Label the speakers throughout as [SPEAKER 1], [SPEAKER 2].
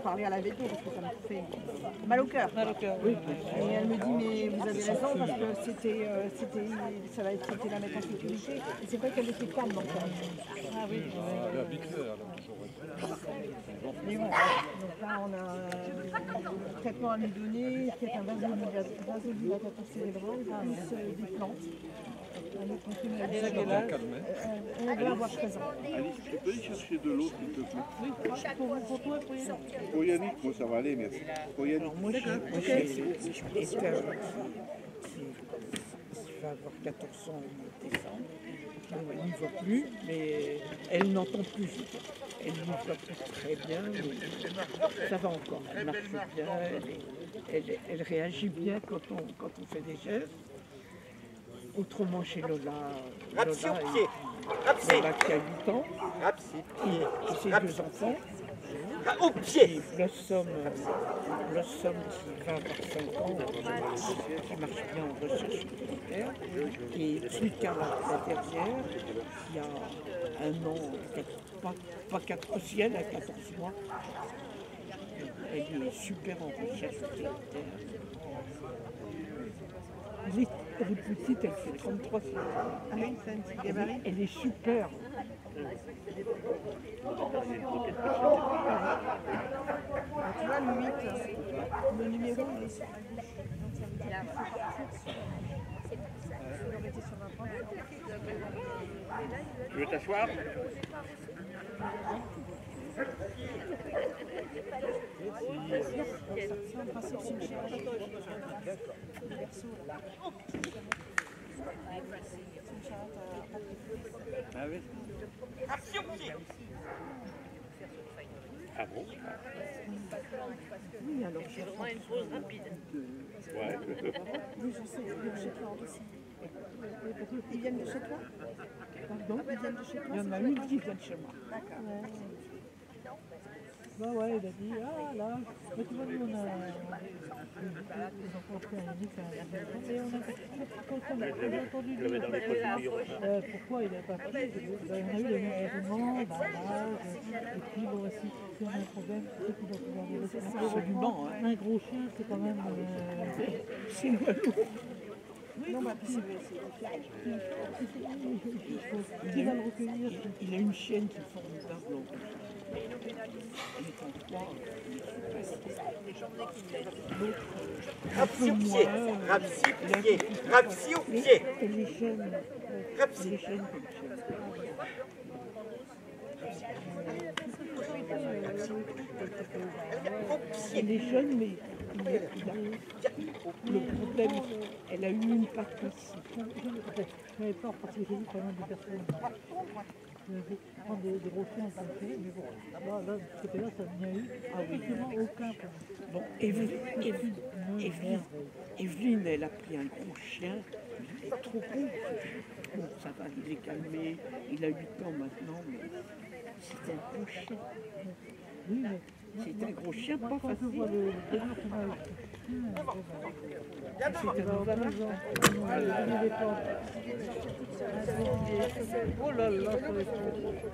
[SPEAKER 1] ai parlé à la veto parce que ça me fait mal au cœur.
[SPEAKER 2] Mal au cœur.
[SPEAKER 1] Et elle me dit mais vous avez raison parce que c'était, euh, c'était, ça va être, c'était la mettre en sécurité. Et c'est vrai qu'elle était calme donc. euh,
[SPEAKER 2] Ah oui.
[SPEAKER 1] Mais bon, donc là on a un traitement à lui donner, peut-être un vasodilatateur cérébral, plus euh, des plantes. Elle est continue à
[SPEAKER 2] Et là, quel âge
[SPEAKER 1] Elle doit avoir 13 ans.
[SPEAKER 3] Alice, tu peux y chercher de l'eau, s'il te plaît
[SPEAKER 2] pour, Yannick.
[SPEAKER 3] Moi ça va aller, merci. Pour Yannick.
[SPEAKER 4] Moi, je, qu'elle va avoir 14 ans au décembre. Elle n'y voit plus, mais elle n'entend plus. Elle n'y voit plus très bien, mais ça va encore. Elle marche bien, elle, réagit bien quand on fait des gestes. Autrement, chez Lola, Lola,
[SPEAKER 5] Rapsi au pied. Rapsi.
[SPEAKER 4] Lola qui a 8 ans,
[SPEAKER 5] Rapsi.
[SPEAKER 4] et, et ses deux enfants.
[SPEAKER 5] Au pied.
[SPEAKER 4] Blossom, euh, Blossom qui va avoir 5 ans, qui marche bien en recherche militaire, et Trika, la, dernière, qui a un an, quatre- pas, pas 4 aussi, elle a 14 mois. Elle est super en recherche militaire. Elle est, petite, elle fait 33 cm.
[SPEAKER 1] Ah oui, c'est un petit
[SPEAKER 4] Elle, est- elle est super.
[SPEAKER 1] Ah, Tu vois, le 8, le numéro, il est sur
[SPEAKER 5] Tu veux t'asseoir
[SPEAKER 1] principe, c'est une chirurgie. Le berceau, là. C'est une charrette à-
[SPEAKER 5] Ah. Ah bon
[SPEAKER 4] Oui, alors
[SPEAKER 2] C'est vraiment une pause rapide.
[SPEAKER 5] Ouais.
[SPEAKER 1] Oui, je sais, ils viennent de chez toi aussi. Ils viennent de chez toi
[SPEAKER 4] Pardon
[SPEAKER 1] Ils viennent de chez toi
[SPEAKER 4] Il y en a une qui vient de chez moi.
[SPEAKER 6] Bah ouais, il a dit, ah là, mais tu vois, nous on a pourquoi il n'a pas pris, on a eu les l'âge, et puis bon, si, un problème, qu'il doit pouvoir. Un gros chien, c'est quand même...
[SPEAKER 1] Non, bah, c'est
[SPEAKER 6] va
[SPEAKER 4] Il a une chienne qui est formidable. Elle est.
[SPEAKER 5] Rapsi au pied. Rapsi au pied. Rapsi au pied. Rapsi.
[SPEAKER 4] Elle est jeune, mais le problème, elle a eu une patte ici.
[SPEAKER 6] J'avais peur parce que j'ai vu quand même des personnes prendre des, des comme ça, mais bon, là, là, de ce côté-là, ça n'y a eu absolument aucun.
[SPEAKER 4] Bon, Evelyne, Evelyne, Evelyne, elle a pris un gros chien, il est trop gros. Bon, ça va, il est calmé, il a 8 ans maintenant, mais c'est un gros chien.
[SPEAKER 6] Oui, mais
[SPEAKER 4] C'est un gros chien, pas facile.
[SPEAKER 2] Oh là là,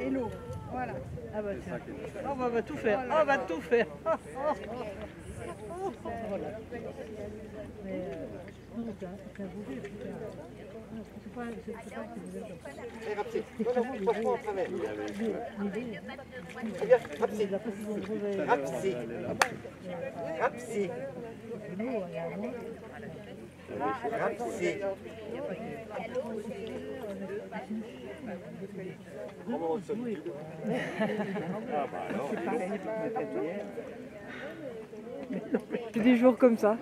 [SPEAKER 1] Et l'eau, voilà.
[SPEAKER 2] Ah bah tiens. On va tout faire. On va tout faire.
[SPEAKER 6] Non,
[SPEAKER 5] fois en travers.
[SPEAKER 6] L'idée,
[SPEAKER 5] Viens, Rapsi.
[SPEAKER 6] la précision de brevet,
[SPEAKER 5] Rapsi. Rapsi.
[SPEAKER 6] nous, il y a un mois,
[SPEAKER 5] Rapsi.
[SPEAKER 4] C'est
[SPEAKER 7] des jours comme ça.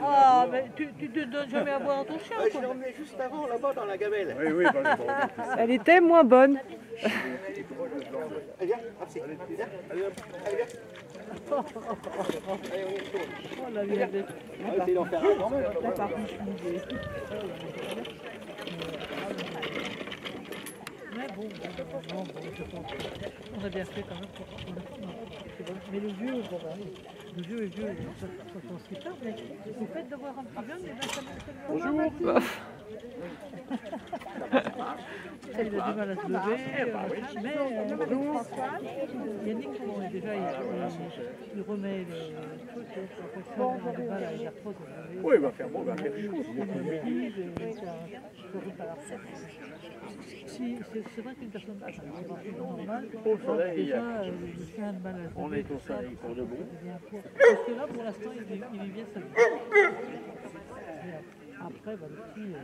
[SPEAKER 2] Ah, mais tu, tu te donnes jamais à boire à ton chien,
[SPEAKER 5] Je
[SPEAKER 2] quoi.
[SPEAKER 5] l'ai emmené juste avant là-bas dans la gamelle.
[SPEAKER 3] Oui, oui, bah, bon.
[SPEAKER 7] Elle était moins bonne.
[SPEAKER 5] Allez, viens, Rapsi. Viens. Allez, viens. Allez, on y retourne.
[SPEAKER 2] Oh la vie, elle est-
[SPEAKER 5] On va essayer d'en faire un quand même.
[SPEAKER 4] La paruche mouillée.
[SPEAKER 6] Mais bon, on a bien fait quand même pour. Mais le vieux, bon, bah, oui. le vieux est vieux, part, mais le fait d'avoir un petit jeune, ben, ça
[SPEAKER 7] Bah,
[SPEAKER 6] il a du mal à se lever, euh, mais euh, Yannick, bon, déjà, il, remet le euh, a.
[SPEAKER 5] Oui, il va faire bon, il va faire chaud.
[SPEAKER 6] C'est vrai qu'une personne c'est
[SPEAKER 5] soleil,
[SPEAKER 6] euh,
[SPEAKER 5] on est au soleil pour de bon.
[SPEAKER 6] Parce que là, pour l'instant, il vit, bien sa Après, bah, le petit, euh,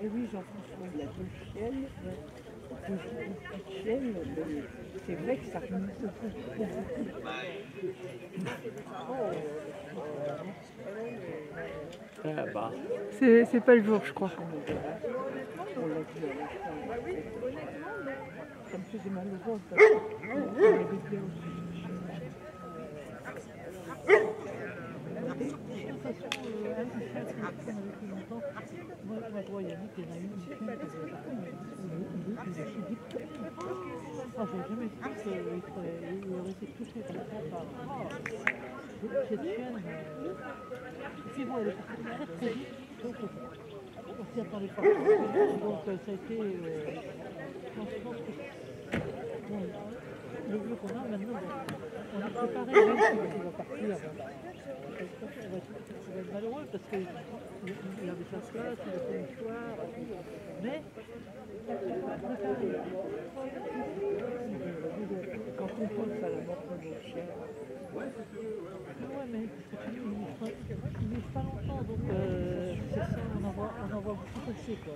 [SPEAKER 4] Et oui, Jean-François, il a deux chiennes, deux petites chiennes, mais c'est vrai que ça remonte beaucoup.
[SPEAKER 5] Ah bah,
[SPEAKER 7] C'est pas le jour, je crois.
[SPEAKER 4] Ça me faisait mal au ventre.
[SPEAKER 6] donc euh, ça a été, euh, le vieux qu'on a maintenant, on a préparé s'il va partir. ça va être malheureux parce qu'il il avait sa place, il a fait le choix, mais on.
[SPEAKER 4] Quand on pense à la mort de nos chiens,
[SPEAKER 6] Ouais, mais il ne vivent pas longtemps, donc euh, c'est ça, on en voit, on en voit beaucoup passer, quoi.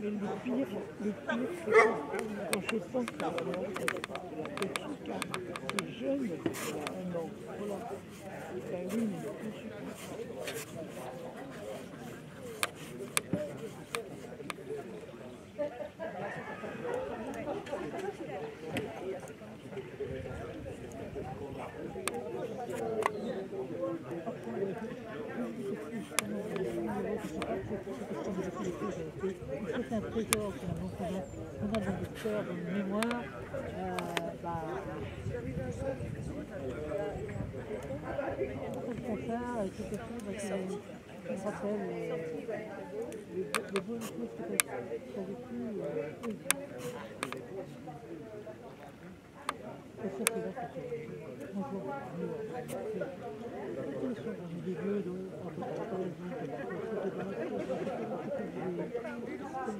[SPEAKER 4] Mais le pire, le pire, c'est que quand je pense de carte, c'est jeune, un an. Voilà. Ben oui, mais
[SPEAKER 6] C'est un trésor qu'on a, a dans notre cœur. Euh, bah, on quelque chose bah, qui me rappelle euh, les, bonnes choses que tu as vécues. Euh, c'est que. C'est la vie, de la société, de la chose,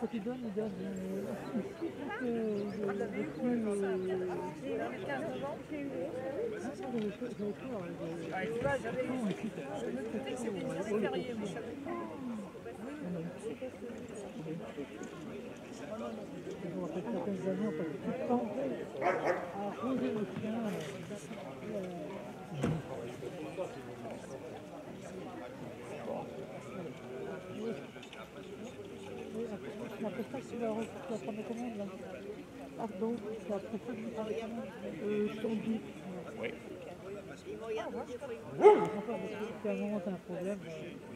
[SPEAKER 6] quand il donne, il donne. Ici, Pardon, c'est après ça que la commande. Euh, t'en dis. Oui. Un moment un problème,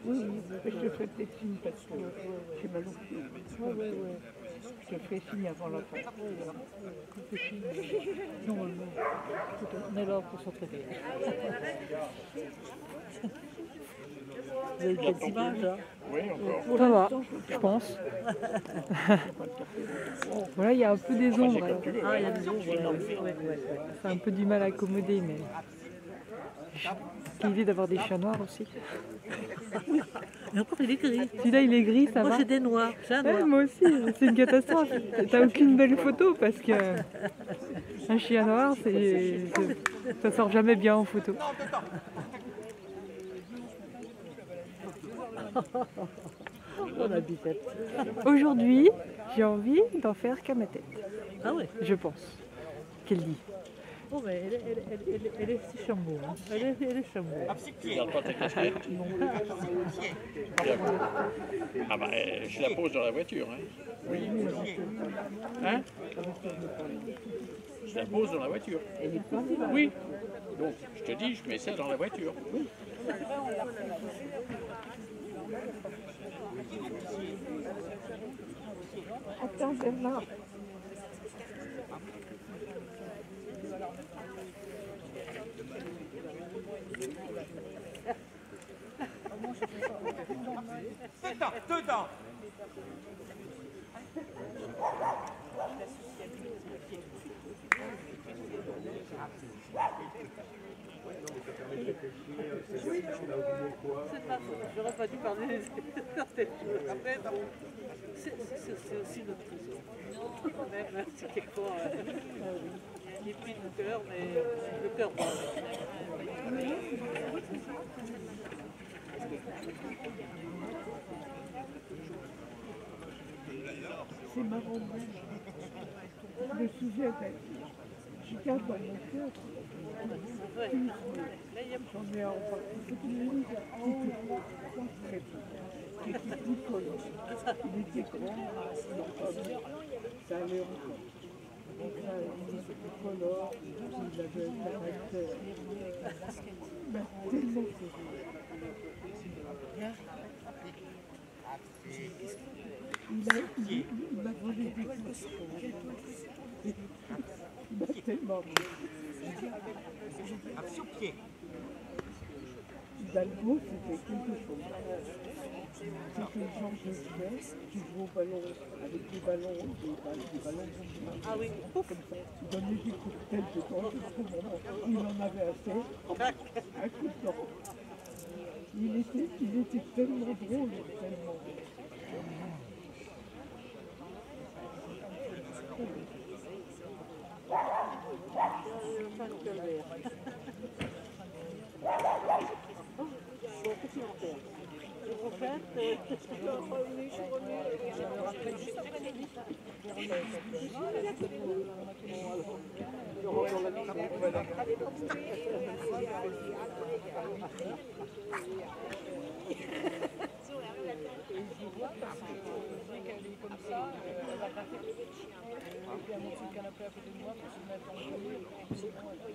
[SPEAKER 4] Oui, oui, je te ferai peut-être signe parce que j'ai mal au pied.
[SPEAKER 6] ouais.
[SPEAKER 4] Je fais signe avant la fin.
[SPEAKER 6] Normalement, on est là pour s'entraider. Vous avez des images là
[SPEAKER 3] Oui, encore.
[SPEAKER 6] Pour
[SPEAKER 7] Ça va,
[SPEAKER 6] l'instant,
[SPEAKER 7] je pense. voilà, il y a un peu des ombres.
[SPEAKER 6] Ah, il y a des ombres.
[SPEAKER 7] C'est un peu du mal à accommoder, mais. Quelle idée d'avoir des chats noirs aussi.
[SPEAKER 6] Et encore, il est gris.
[SPEAKER 7] Celui-là, il est gris, ça
[SPEAKER 6] Moi,
[SPEAKER 7] va.
[SPEAKER 6] j'ai des noirs. J'ai un
[SPEAKER 7] Ouais,
[SPEAKER 6] noir.
[SPEAKER 7] moi aussi, c'est une catastrophe. T'as aucune belle photo parce que un chien noir, c'est ça sort jamais bien en photo.
[SPEAKER 6] On a bicep.
[SPEAKER 7] Aujourd'hui, j'ai envie d'en faire qu'à ma tête,
[SPEAKER 6] Ah ouais.
[SPEAKER 7] je pense. Qu'elle dit.
[SPEAKER 6] Oh, mais elle, est- elle, est- elle, est- elle, est- elle est si chameau. Hein. Elle est, elle est chameau.
[SPEAKER 5] Tu gardes pas ta casquette Ah bah, euh, je la pose dans la voiture. Hein. Hein? Je la pose dans la voiture. Oui. Donc, je te dis, je mets ça dans la voiture.
[SPEAKER 4] Attends, Bernard.
[SPEAKER 2] C'est pas. J'aurais pas dû parler. Après. C'est aussi notre trésor. Même hein, si quelquefois, est pris de cœur, mais le cœur bat.
[SPEAKER 4] C'est marrant. Le sujet, je garde dans mon cœur. J'en ai en particulier qui était très qui était Nicolas. Il était grand, ça allait encore. Il color, il a, il, volé m'a tellement rire. Hidalgo, c'était quelque chose. C'est que Jean Genet, qui joue au ballon avec des ballons, des, balles- des ballons.
[SPEAKER 2] Ah oui.
[SPEAKER 4] comme ça. Il donnait des coups de tête moment où il en avait assez. Un coup de temps. Il était, il était tellement drôle, tellement.
[SPEAKER 6] elle va passer le canapé à côté de moi pour se mettre en jeu.